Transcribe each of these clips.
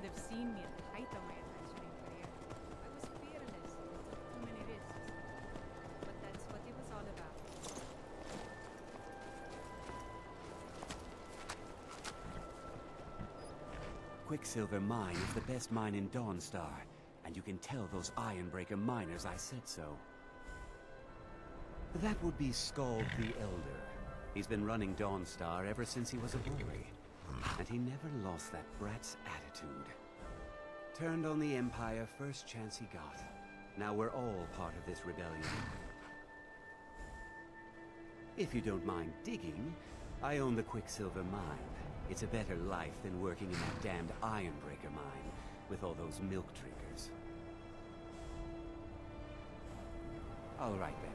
should have seen me at the height of my adventuring career. I was fearless and took too many risks. But that's what it was all about. Quicksilver Mine is the best mine in Dawnstar, and you can tell those Ironbreaker miners I said so. That would be Skald the Elder. He's been running Dawnstar ever since he was a boy, and he never lost that brat's attitude. Turned on the Empire first chance he got. Now we're all part of this rebellion. If you don't mind digging, I own the Quicksilver Mine. It's a better life than working in that damned Ironbreaker mine with all those milk drinkers. All right then.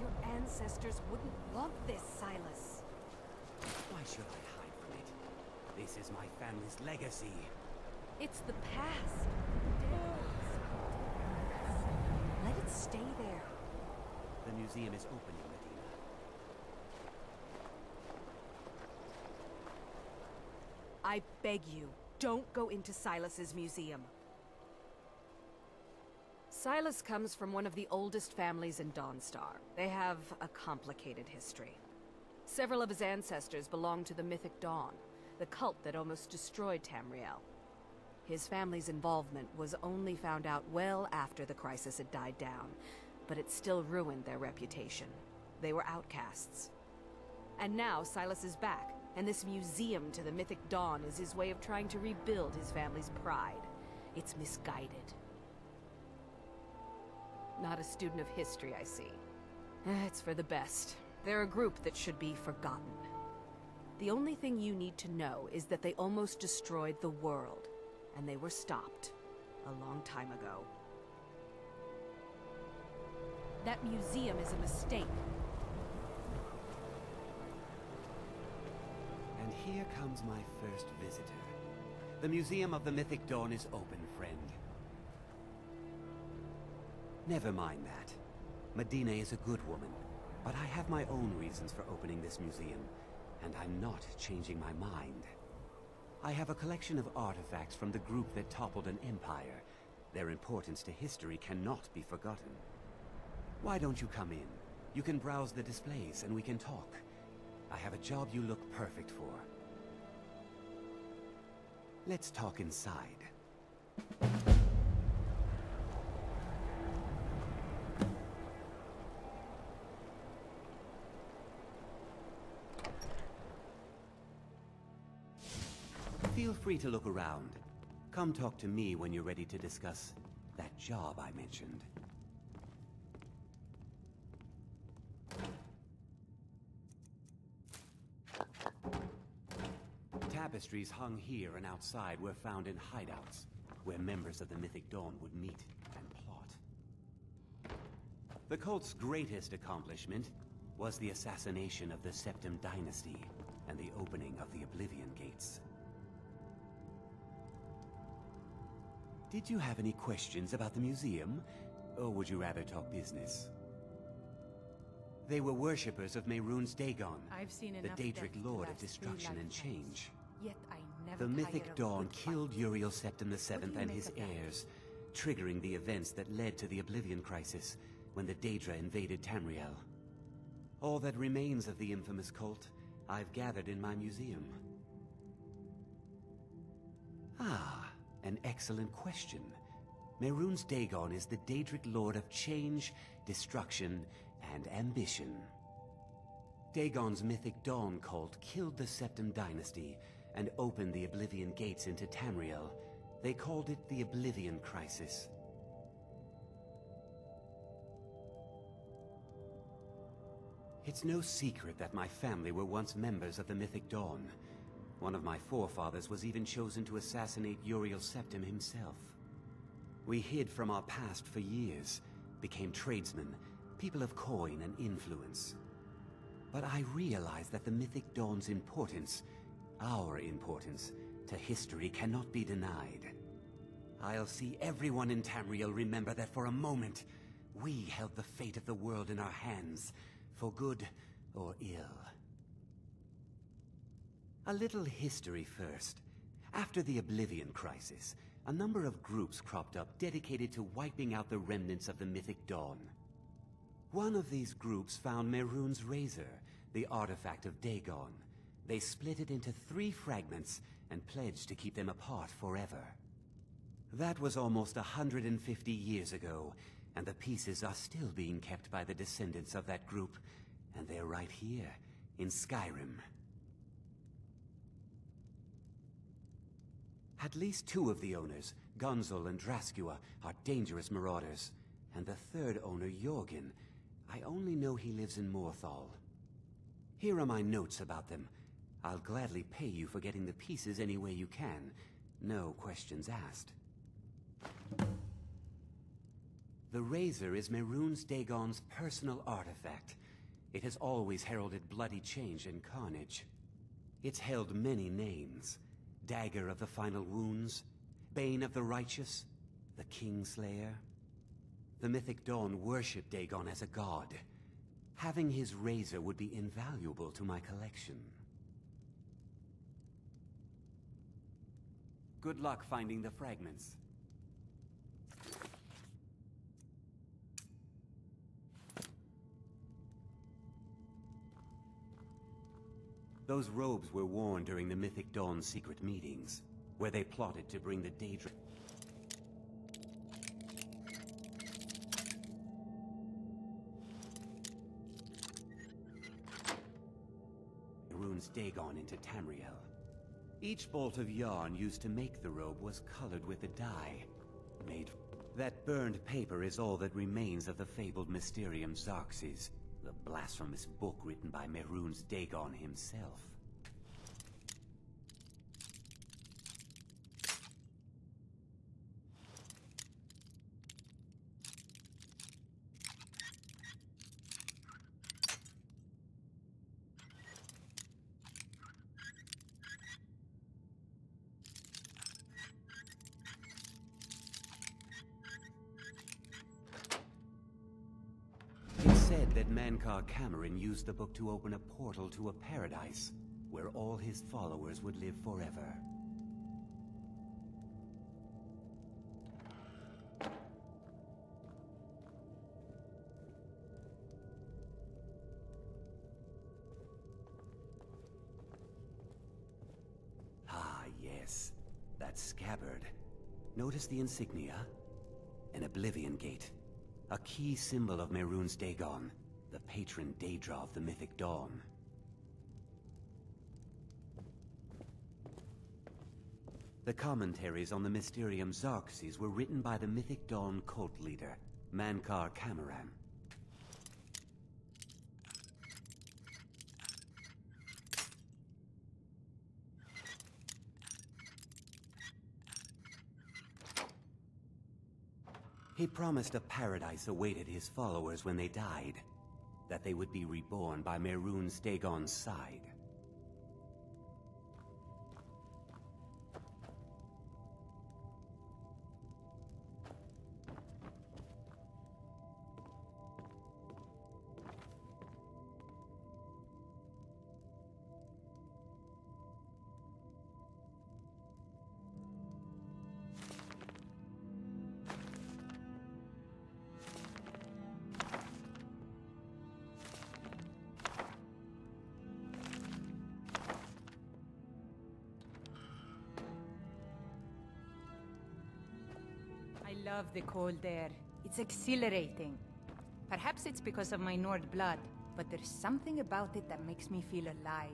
Your ancestors wouldn't want this, Silus. Why should I hide from it? This is my family's legacy. It's the past. Let it stay there. The museum is opening, Madena. I beg you, don't go into Silus's museum. Silus comes from one of the oldest families in Dawnstar. They have a complicated history. Several of his ancestors belonged to the Mythic Dawn, the cult that almost destroyed Tamriel. His family's involvement was only found out well after the crisis had died down, but it still ruined their reputation. They were outcasts. And now Silus is back, and this museum to the Mythic Dawn is his way of trying to rebuild his family's pride. It's misguided. Not a student of history, I see. Eh, It's for the best. They're a group that should be forgotten. The only thing you need to know is that they almost destroyed the world, and they were stopped a long time ago. That museum is a mistake. And here comes my first visitor. The Museum of the Mythic Dawn is open, Never mind that. Madena is a good woman, but I have my own reasons for opening this museum, and I'm not changing my mind. I have a collection of artifacts from the group that toppled an empire. Their importance to history cannot be forgotten. Why don't you come in? You can browse the displays and we can talk. I have a job you look perfect for. Let's talk inside. Free to look around. Come talk to me when you're ready to discuss that job I mentioned. Tapestries hung here and outside were found in hideouts, where members of the Mythic Dawn would meet and plot. The cult's greatest accomplishment was the assassination of the Septim Dynasty and the opening of the Oblivion Gates. Did you have any questions about the museum? Or would you rather talk business? They were worshippers of Mehrunes Dagon, I've seen the Daedric Lord of Destruction and. Change. Yet I never The Mythic Dawn killed Uriel Septim VII and his heirs, triggering the events that led to the Oblivion Crisis when the Daedra invaded Tamriel. All that remains of the infamous cult I've gathered in my museum. Ah, an excellent question. Mehrunes Dagon is the Daedric Lord of Change, Destruction, and Ambition. Dagon's Mythic Dawn cult killed the Septim Dynasty and opened the Oblivion Gates into Tamriel. They called it the Oblivion Crisis. It's no secret that my family were once members of the Mythic Dawn. One of my forefathers was even chosen to assassinate Uriel Septim himself. We hid from our past for years, became tradesmen, people of coin and influence. But I realized that the Mythic Dawn's importance, our importance, to history cannot be denied. I'll see everyone in Tamriel remember that for a moment, we held the fate of the world in our hands, for good or ill. A little history first. After the Oblivion Crisis, a number of groups cropped up dedicated to wiping out the remnants of the Mythic Dawn. One of these groups found Mehrunes' razor, the artifact of Dagon. They split it into three fragments and pledged to keep them apart forever. That was almost 150 years ago, and the pieces are still being kept by the descendants of that group, and they're right here, in Skyrim. At least two of the owners, Ghunzul and Drascua, are dangerous marauders. And the third owner, Jorgen, I only know he lives in Morthal. Here are my notes about them. I'll gladly pay you for getting the pieces any way you can. No questions asked. The razor is Mehrunes Dagon's personal artifact. It has always heralded bloody change and carnage. It's held many names. Dagger of the Final Wounds, Bane of the Righteous, the Kingslayer. The Mythic Dawn worshipped Dagon as a god. Having his razor would be invaluable to my collection. Good luck finding the fragments. Those robes were worn during the Mythic Dawn secret meetings, where they plotted to bring the Daedra... runes Dagon into Tamriel. Each bolt of yarn used to make the robe was colored with a dye, made... That burned paper is all that remains of the fabled Mysterium Xarxes, the blasphemous book written by Mehrunes Dagon himself. Used the book to open a portal to a paradise, where all his followers would live forever. Ah, yes. That scabbard. Notice the insignia? An Oblivion Gate. A key symbol of Mehrunes Dagon, the patron Daedra of the Mythic Dawn. The commentaries on the Mysterium Xarxes were written by the Mythic Dawn cult leader, Mankar Camoran. He promised a paradise awaited his followers when they died, that they would be reborn by Mehrunes Dagon's side. The cold air. It's exhilarating. Perhaps it's because of my Nord blood, but there's something about it that makes me feel alive.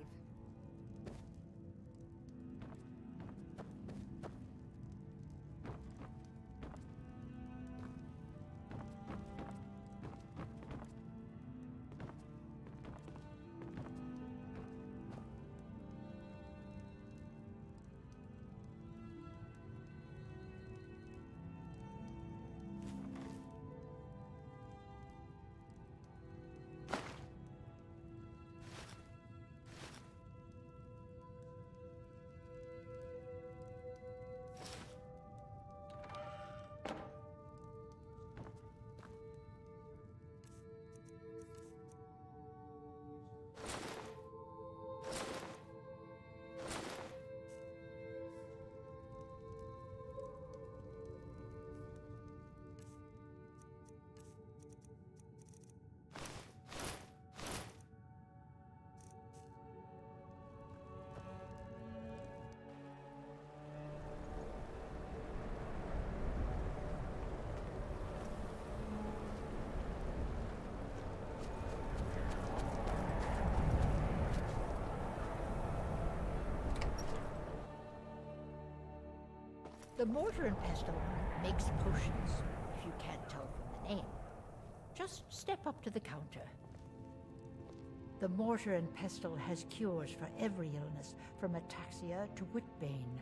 The mortar and pestle makes potions, if you can't tell from the name. Just step up to the counter. The mortar and pestle has cures for every illness, from ataxia to witbane.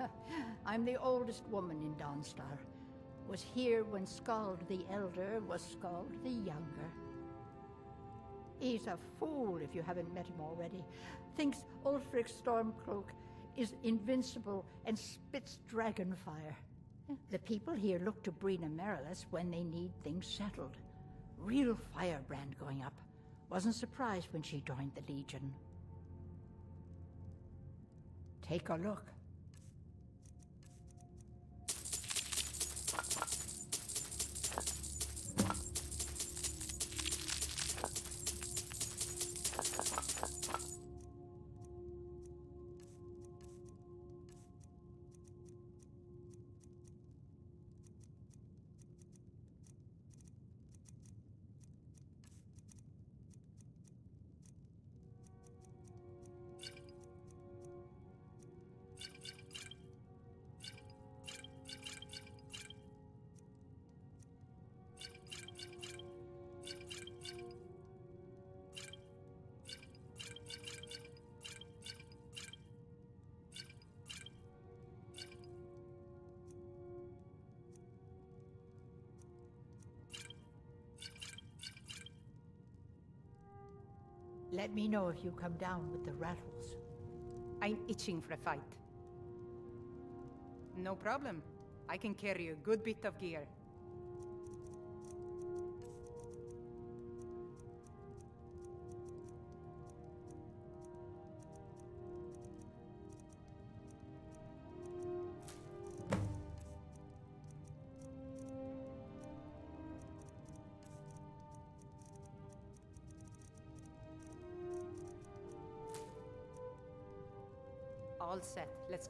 I'm the oldest woman in Dawnstar. Was here when Skald the Elder was Skald the Younger. He's a fool if you haven't met him already. Thinks Ulfric Stormcloak is invincible and spits dragon fire. The people here look to Brina Merilis when they need things settled. Real firebrand going up. Wasn't surprised when she joined the Legion. Take a look. Let me know if you come down with the rattles. I'm itching for a fight. No problem. I can carry a good bit of gear.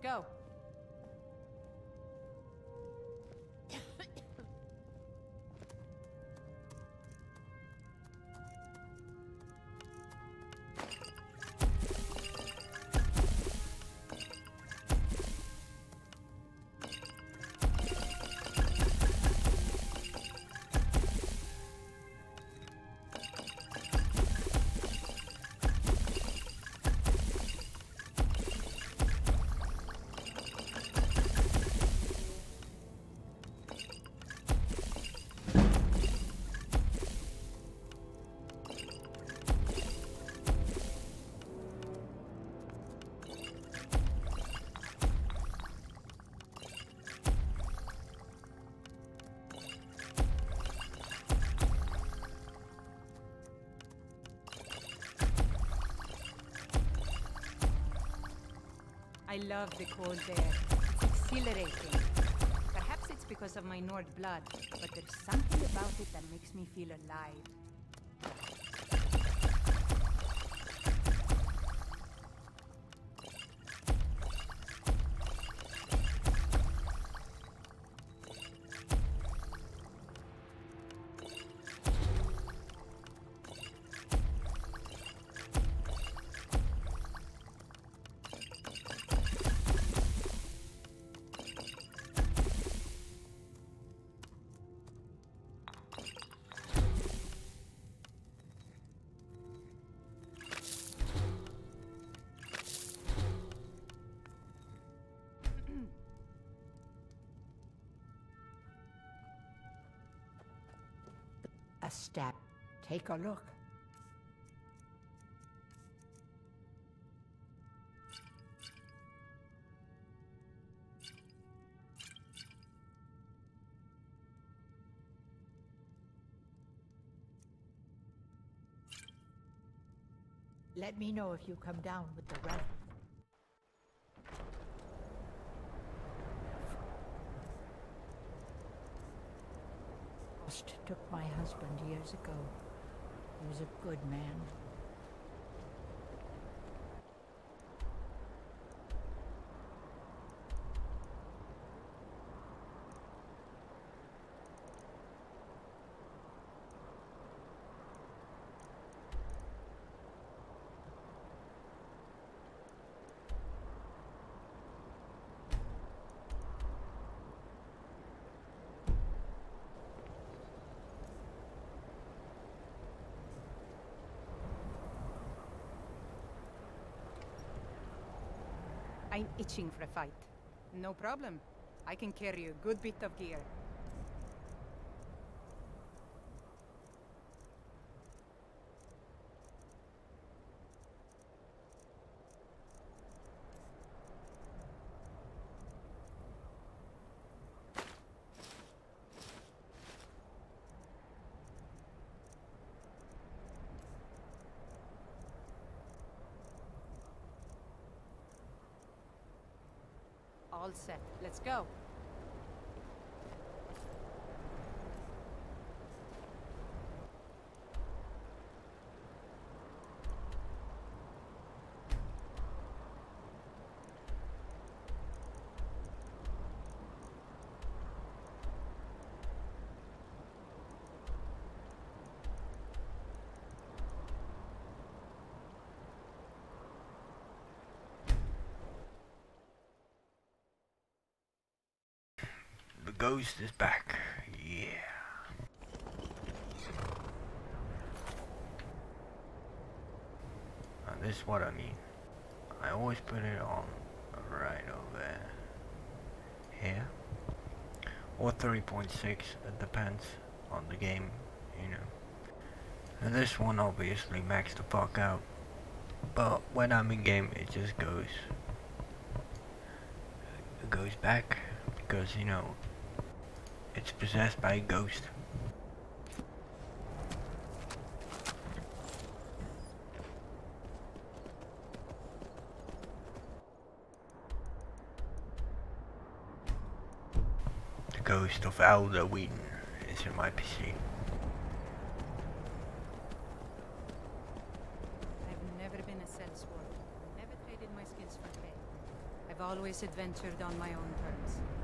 Go. Love the cold air. It's exhilarating. Perhaps it's because of my Nord blood, but there's something about it that makes me feel alive. A step. Take a look. Let me know if you come down with the rat. Frost took my husband years ago. He was a good man. I'm itching for a fight. No problem. I can carry a good bit of gear. All set. Let's go. The ghost is back. Yeah. Now this is what I mean. I always put it on right over here. Or 3.6, it depends on the game, you know. And this one obviously maxed the fuck out. But when I'm in game it just goes it goes back because you know it's possessed by a ghost. The ghost of Alda Wheaton is in my PC. I've never been a sellsword. Never traded my skills for pay. I've always adventured on my own terms.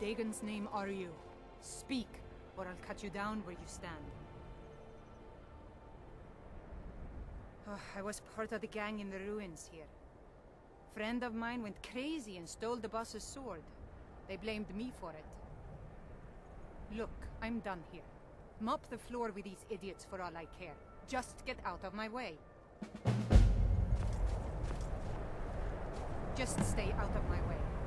Dagon's name are you? Speak, or I'll cut you down where you stand. Oh, I was part of the gang in the ruins here. Friend of mine went crazy and stole the boss's sword. They blamed me for it. Look, I'm done here. Mop the floor with these idiots for all I care. Just get out of my way. Just stay out of my way.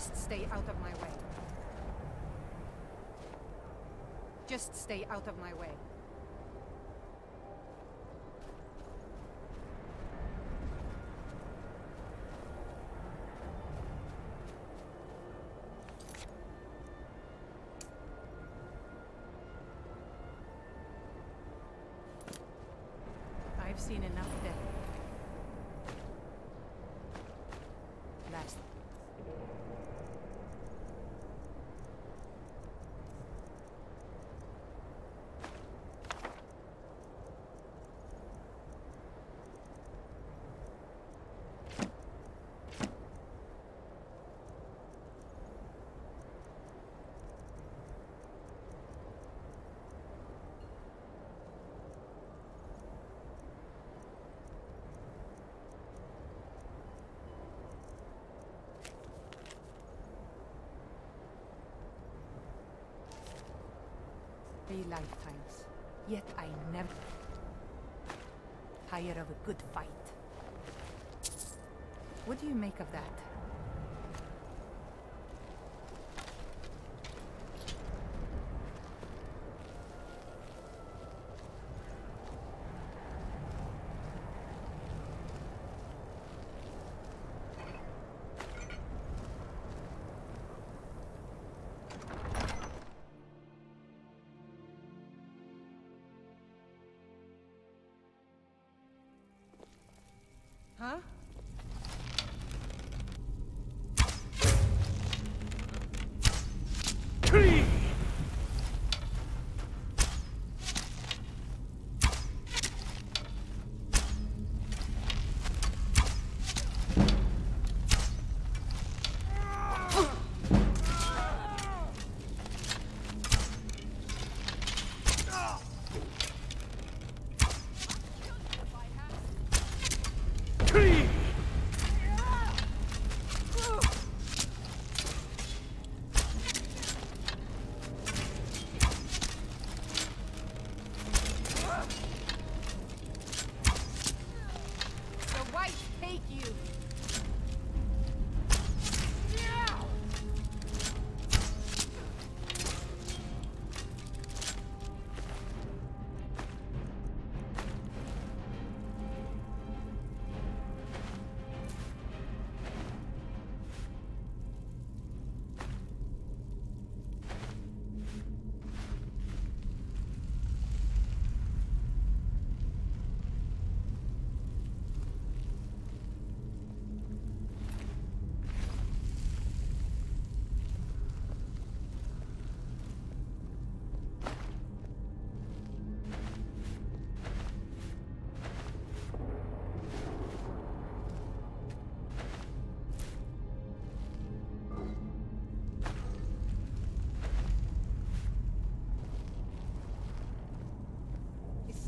Just stay out of my way. Just stay out of my way. I've seen enough death. Last. Three lifetimes. Yet I never tire of a good fight. What do you make of that?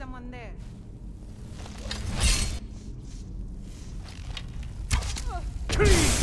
Someone there? Just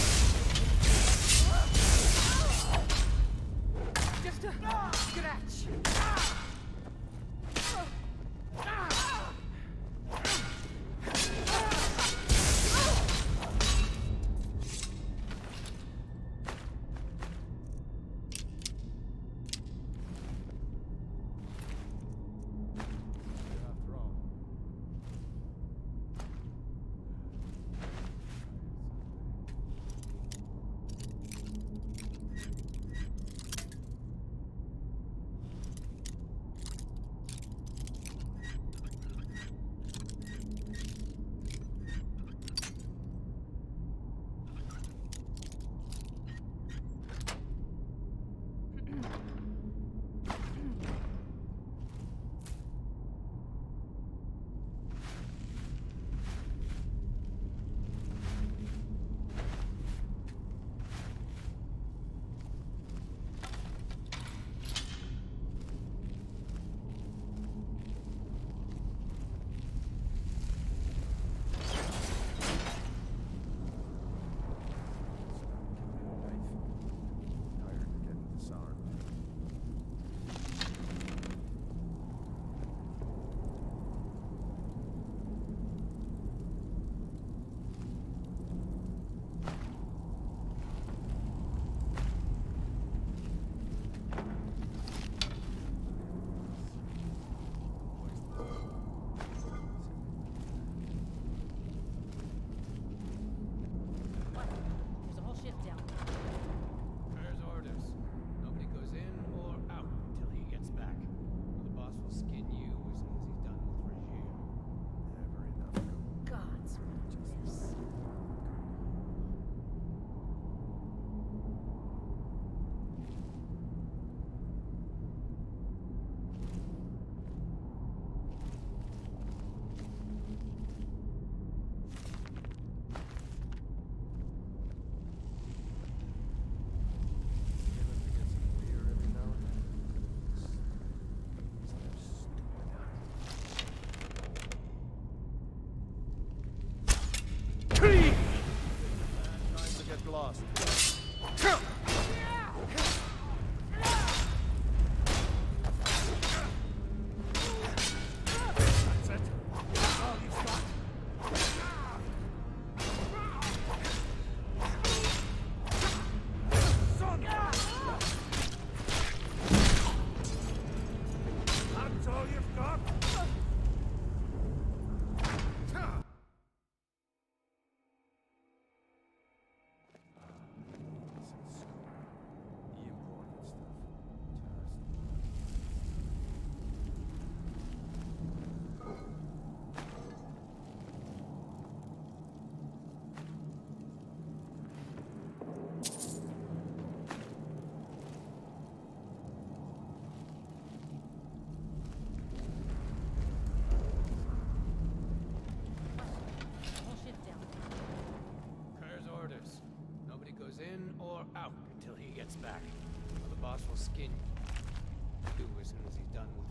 as he's done with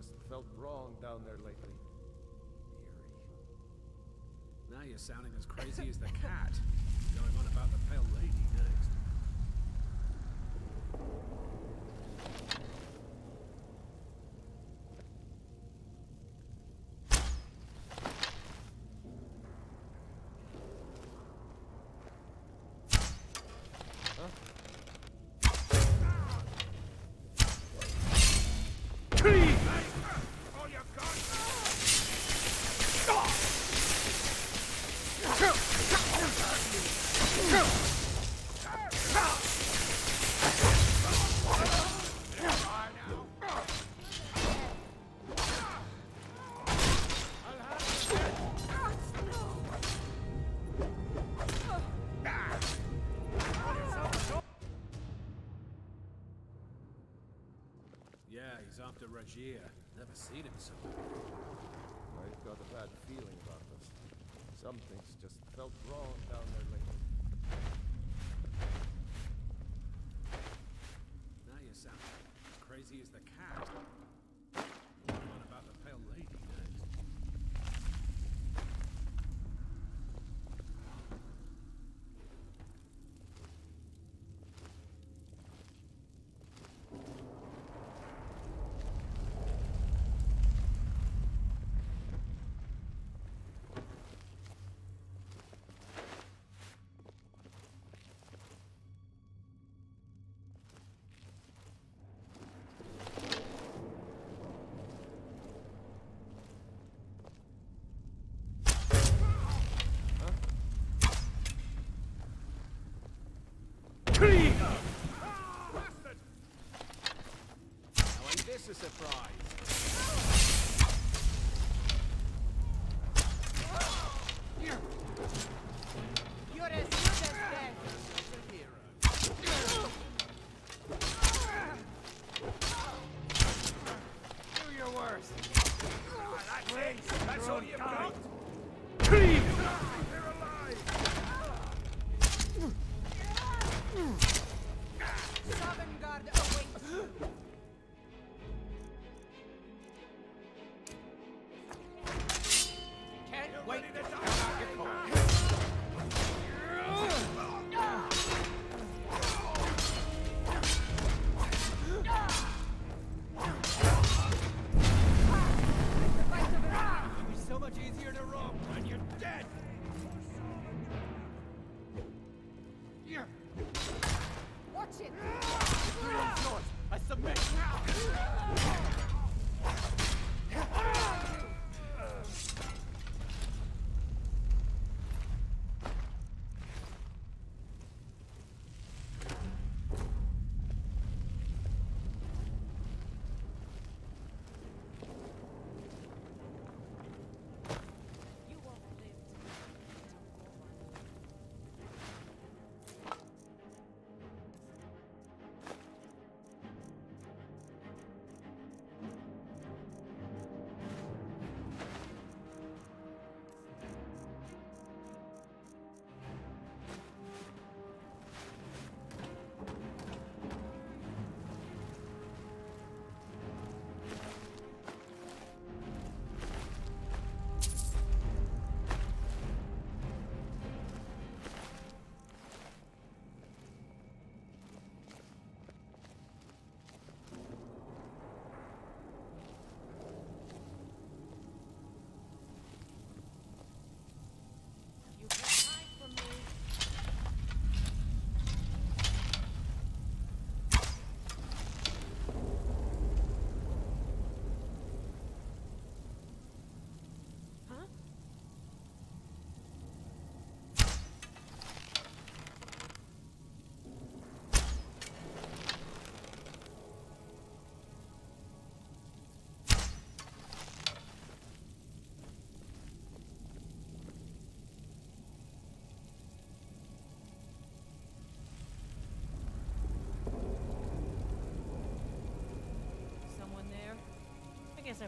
just felt wrong down there lately. Eerie. Now you're sounding as crazy as the cat. Going on about the Pale Lady next. After Ra'jirr. Never seen him so. I've got a bad feeling about this. Something's just felt wrong down there lately. Now you're sounding as crazy as the cat. fries.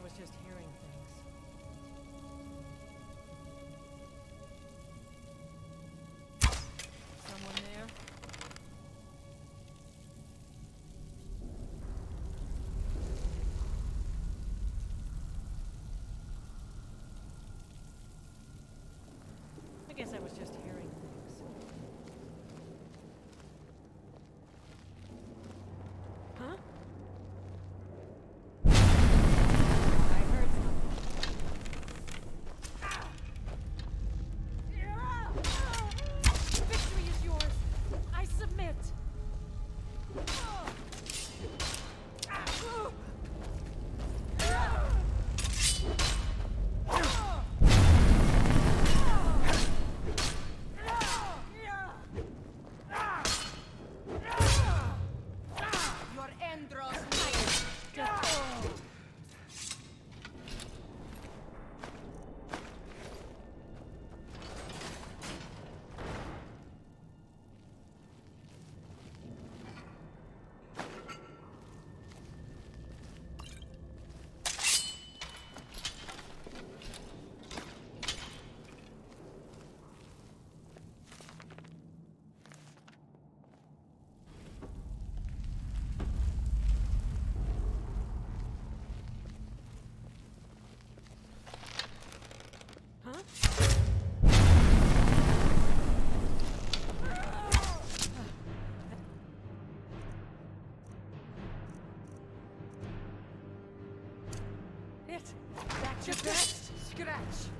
Was just hearing things. Someone there? I guess I was just hearing Your Your best. Scratch.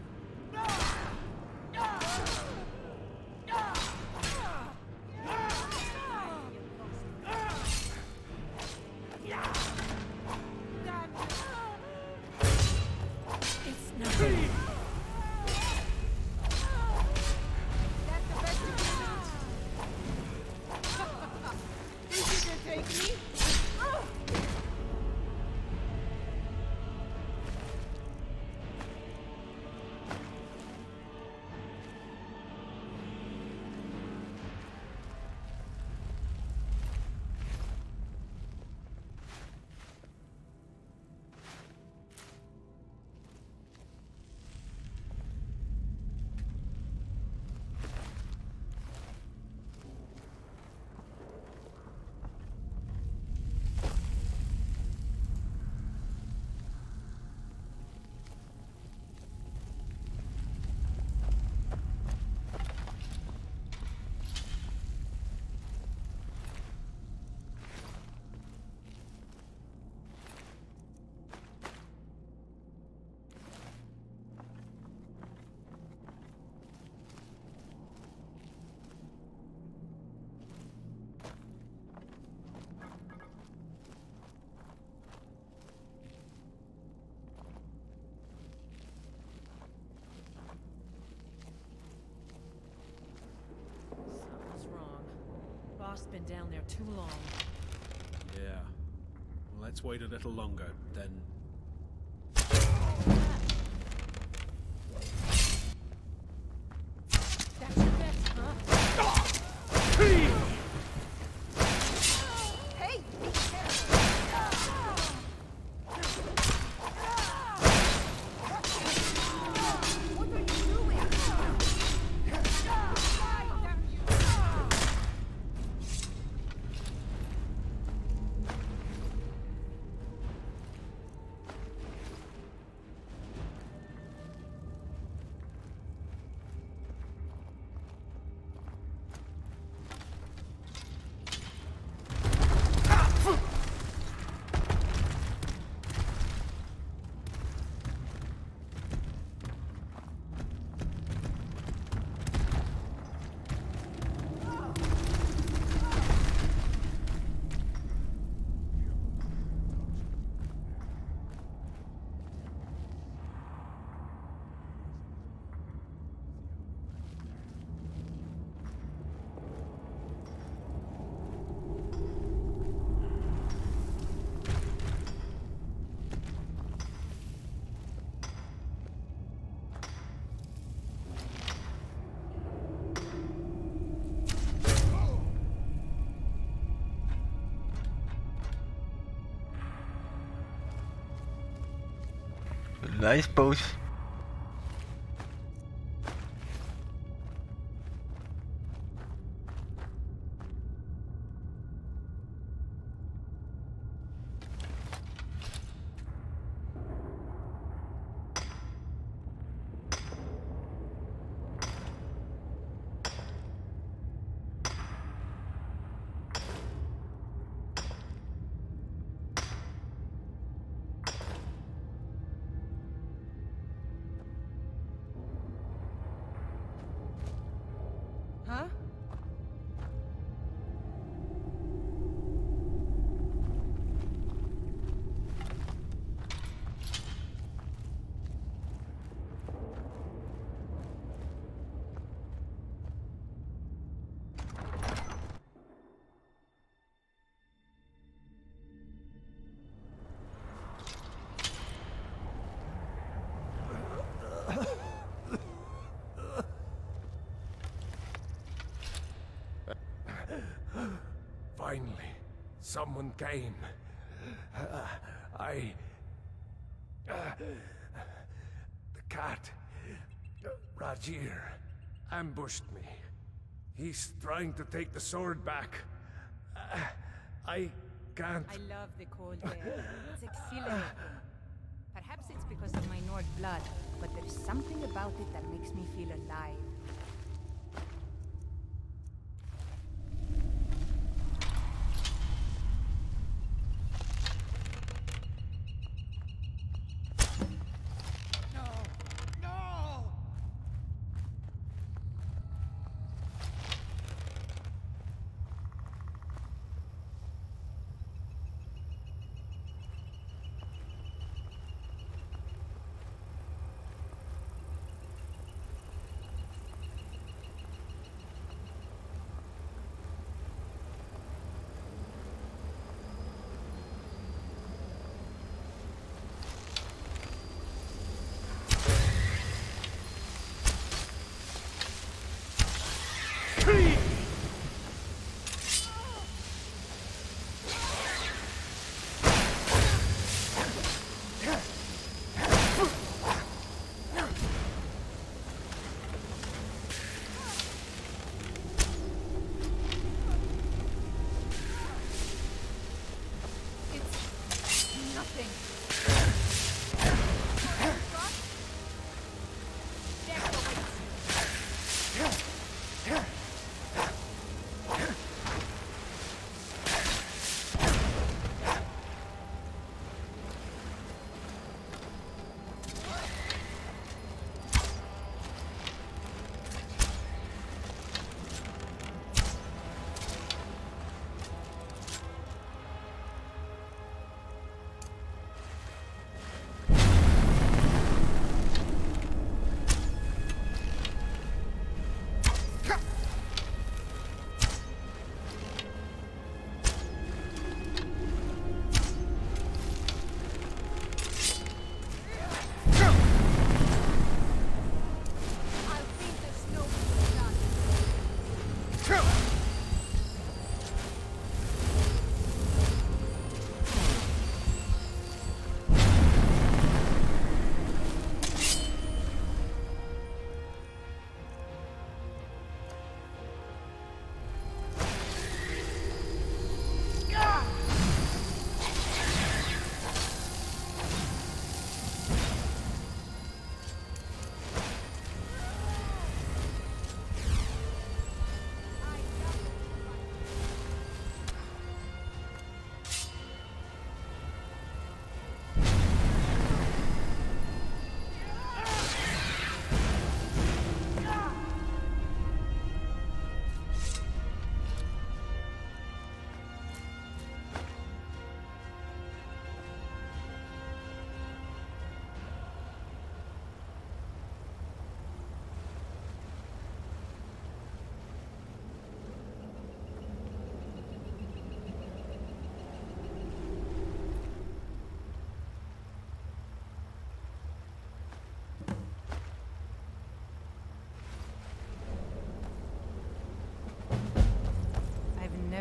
Boss been down there too long. Yeah. Let's wait a little longer, then Nice pose. Someone came. Uh, I... uh, the cat, uh, Ra'jirr, ambushed me. He's trying to take the sword back. Uh, I can't... I love the cold air. It's exhilarating. Perhaps it's because of my Nord blood, but there's something about it that makes me feel alive.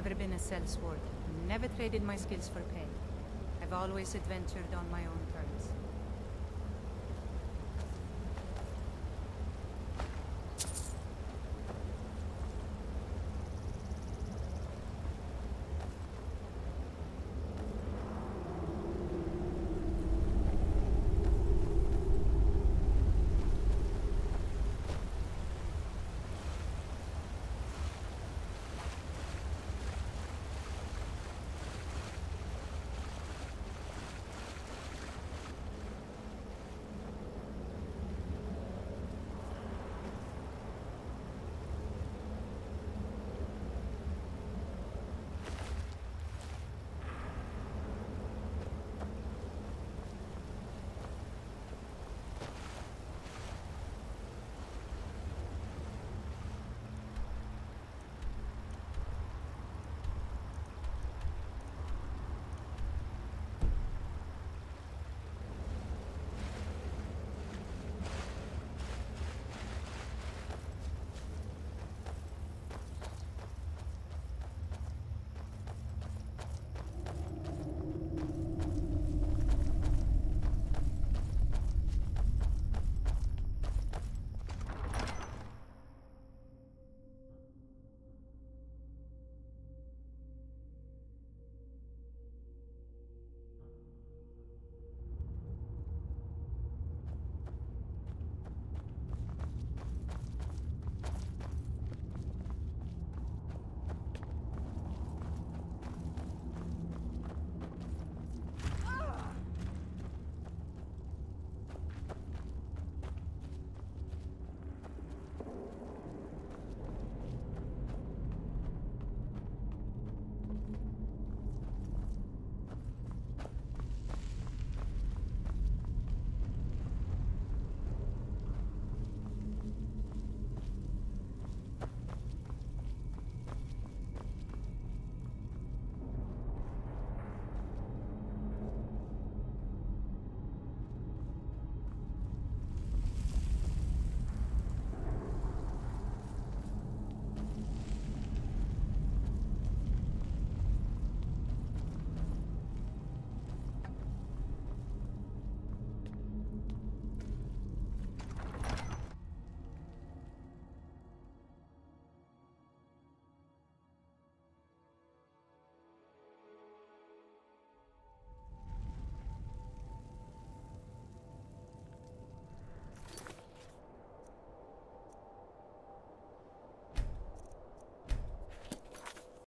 Never been a sellsword, never traded my skills for pay. I've always adventured on my own terms.